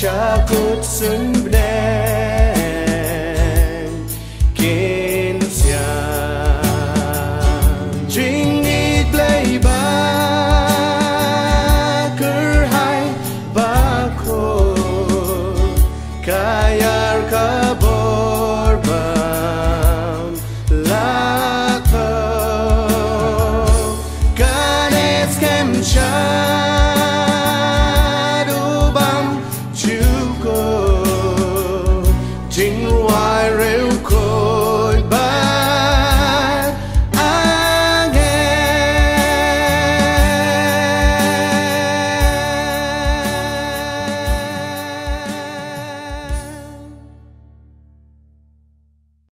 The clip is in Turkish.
Şakutsun bile